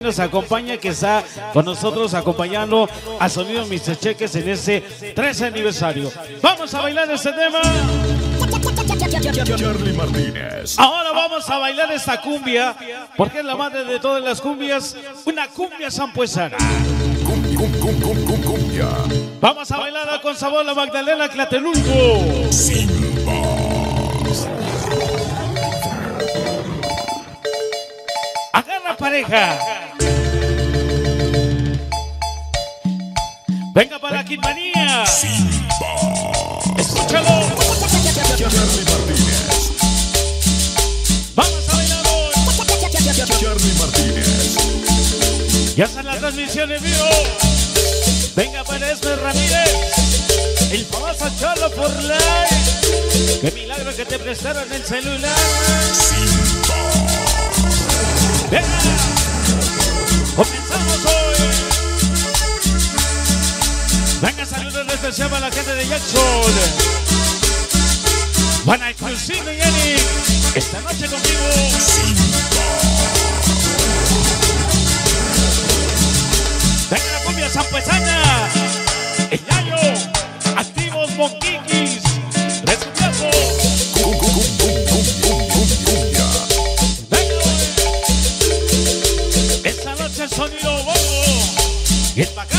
nos acompaña, que está con nosotros acompañando a Sonido Mr. Cheques en ese 13 aniversario. Vamos a bailar este tema. Charlie Martínez. Ahora vamos a bailar esta cumbia, porque es la madre de todas las cumbias, una cumbia sampuesana. Cumbia. Vamos a bailarla con sabor la Magdalena Clatelulco. Agarra pareja. Venga para Quintanilla. Escúchalo. Charlie Martínez. Vamos a bailar hoy. Charlie Martínez. Ya está la transmisión en vivo. Venga para Esmer Ramírez. El famoso Cholo por live. Qué milagro que te prestaron el celular. Venga. Comenzamos hoy. Venga, saludos especial para la gente de Jackson. Juana Crucino y Eric. Esta noche contigo. Venga la cumbia zampuesana. El Yayo. Activos Monquiquis. Cumbia. Venga. Esta noche el sonido bongo. Y el.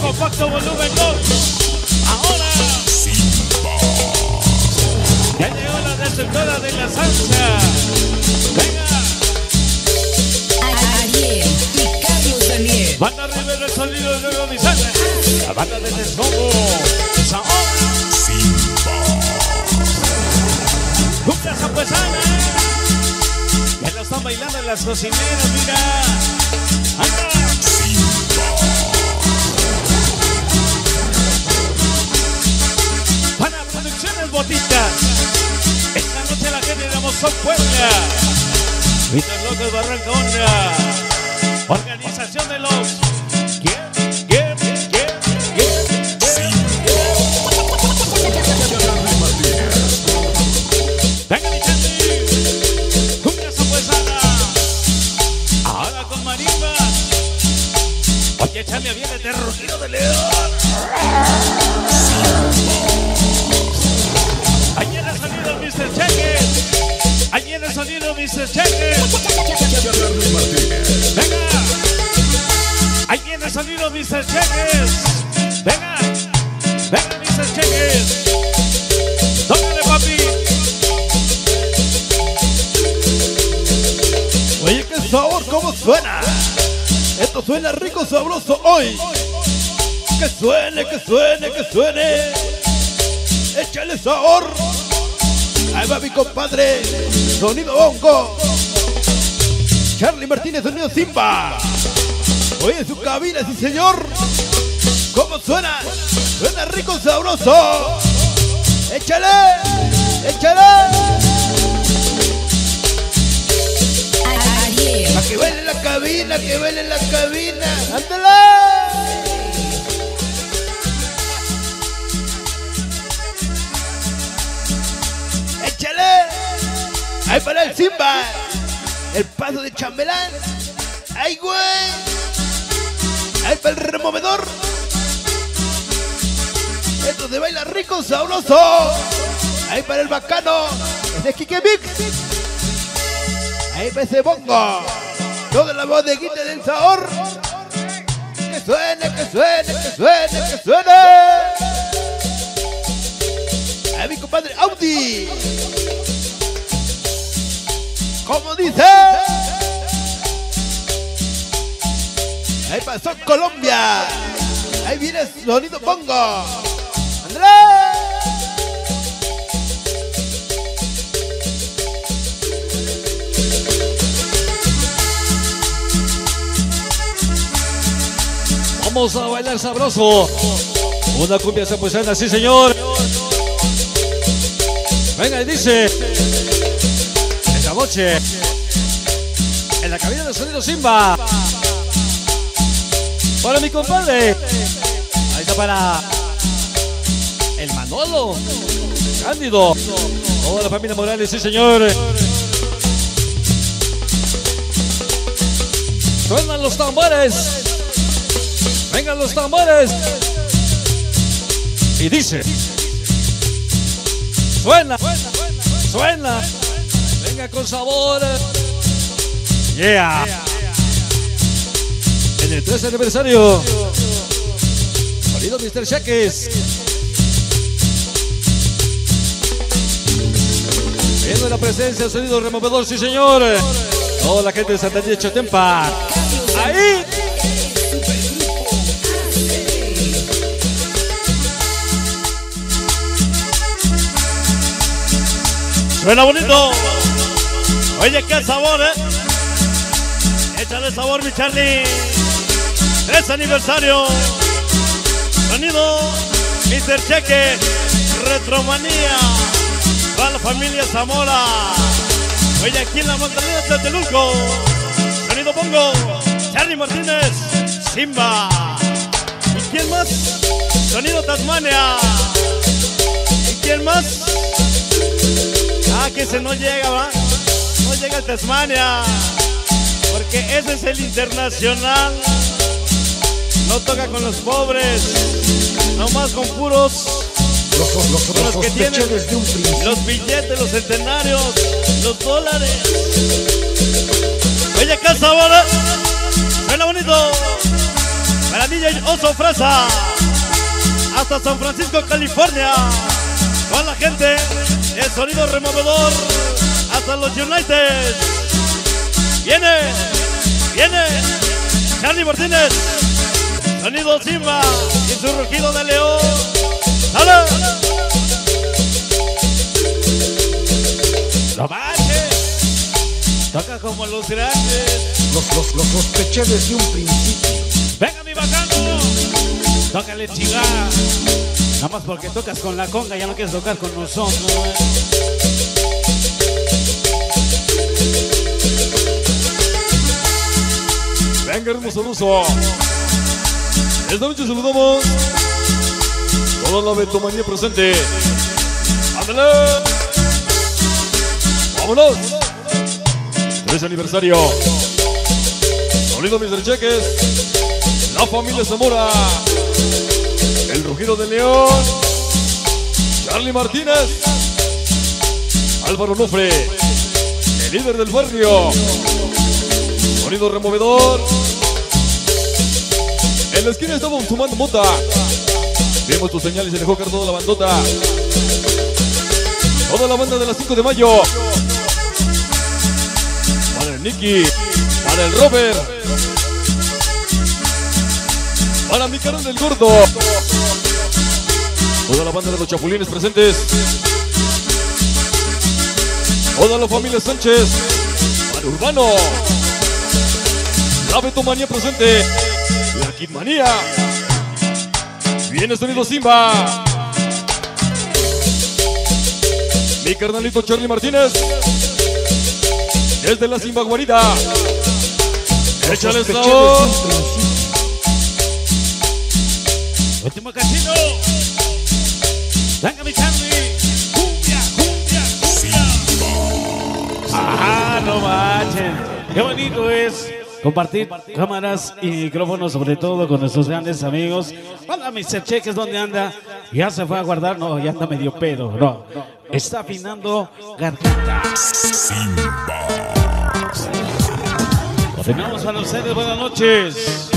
Compacto volumen 2. Ahora. Ya llegó la destructora de la salsa. Venga. Ariel y Carlos Daniel. Banda River el sonido de Nuevo Sangre. La banda de Desfogo. Saón. Cumbia zampuesana. Ya lo están bailando las cocineras, mira. Anda. Amazon Puebla. Víctor López Barranca. Organización de los. Sonido. Venga. Ahí viene el sonido, Mr. Cheques. Venga. Venga, Mr. Cheques. Tócale, papi. Oye, qué sabor, cómo suena. Esto suena rico, sabroso hoy. Que suene, que suene, que suene. Échale sabor. Va mi compadre. Sonido bongo. Charlie Martínez, sonido Simba. Oye, en su cabina, sí señor. ¿Cómo suena? Suena rico, sabroso. Échale, échale. Ariel. Pa' que baile la cabina, que baile la cabina. ¡Ándale! El paso de chambelán. ¡Ay, güey! ¡Ahí para el removedor! Esto se baila rico, sabroso. Ahí para el bacano. Es de Kike Mix. Ahí para ese bongo. Toda la bodeguita del sabor. Que suene, que suene, que suene, que suene. Ahí mi compadre Audi. ¿Cómo dice? Ahí pasó Colombia. Ahí viene sonido bongo. Andrés. Vamos a bailar sabroso. Una cumbia zampuesana, sí señor. Venga, y dice. Esta noche. En la cabina de sonido Simba. Para mi compadre. Ahí está para el Manolo. Cándido. Toda familia Morales, sí señor. Suenan los tambores. Vengan los tambores. Y dice. Suena. Suena. Con sabor. Yeah. En el 13 aniversario. Sonido Mr. Cheques. Viendo la presencia, sonido removedor, sí señor. Toda la gente de Santa María Chotempa. Ahí. Suena bonito. Oye, qué sabor, ¿eh? Échale sabor, mi Charlie. Es aniversario. Sonido Mr. Cheque. Retromanía. Para la familia Zamora. Oye, aquí en la montaña de Tlatelulco. Sonido Pongo. Charlie Martínez. Simba. ¿Y quién más? Sonido Tasmania. ¿Y quién más? Ah, que ese no llega, ¿va? Llega a Tasmania. Porque ese es el internacional. No toca con los pobres. Nomás con puros. Los, los, los, Con los que tienen un los billetes, los centenarios, los dólares. Oye, qué sabor. ¿eh? Suena bonito. Para DJ Oso Fresa. Hasta San Francisco, California. Con la gente. El sonido removedor. Hasta los United. Viene. Viene. Charlie Martínez. Sonido Simba. Y su rugido de león. ¡Dale! ¡No manches! Toca como los grandes. Los, los, los sospeché desde un principio. ¡Venga, mi bacano! Tócale chingada. Nada más porque tocas con la conga, ya no quieres tocar con nosotros. Venga, hermoso ruso. Esta noche saludamos toda la betomanía presente. ¡Ándale! ¡Vámonos! 3 aniversario. Sonido Mr. Cheques. La familia Zamora. El rugido de León. Charlie Martínez. Álvaro Nofre. El líder del barrio. Sonido removedor. En la esquina estamos sumando mota. Vemos tus señales y dejó caer toda la bandota. Toda la banda de las 5 de mayo. Para el Nicky. Para el Robert. Para mi canal del gordo. Toda la banda de los chapulines presentes. Toda la familia Sánchez. Para Urbano. La Betomanía presente. La Kidmanía. Viene sonido Simba. Mi carnalito Charlie Martínez. Desde la Simba Guarida. Échale sabor. Último casino. Venga, mi Charlie. Cumbia, cumbia, cumbia. Ah, no manchen. Qué bonito es compartir cámaras y micrófonos, sobre todo con nuestros grandes amigos. Hola, Mr. Cheques, ¿dónde anda? Ya se fue a guardar, no, ya anda medio pedo, no. Está afinando garganta. Continuamos para ustedes, buenas noches.